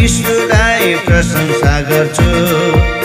विष्णुलाई प्रशंसा गर्छु।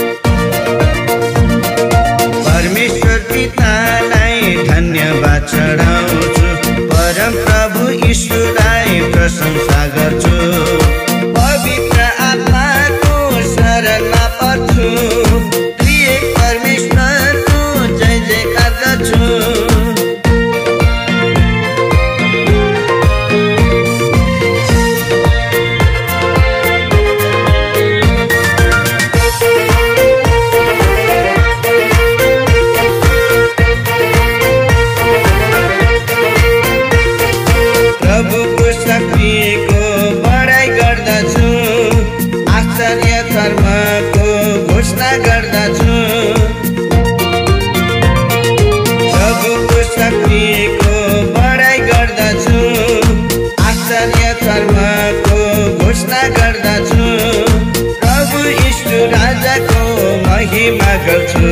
को महिमा गर्छु।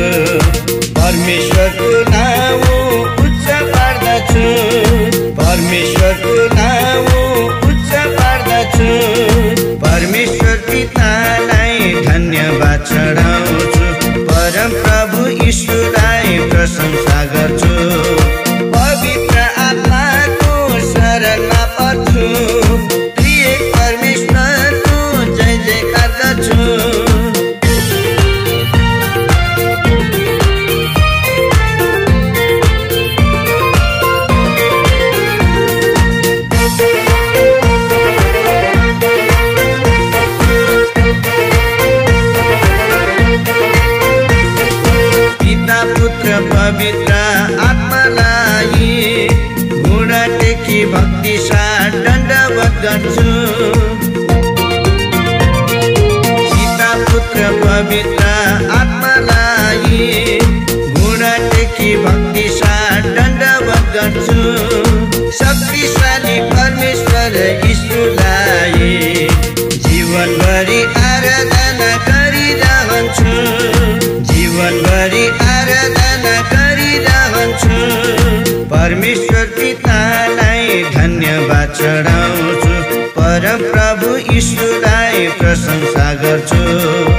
परमेश्वरको नाम उच्च पार्दछु। परमेश्वर पवित्र आत्मालाई घुँडा भक्ति साथ दण्डवत सीता पुत्र पवित्र आत्मालाई घुँडा टेकी भक्ति विष्णुलाई प्रशंसा गर्छु।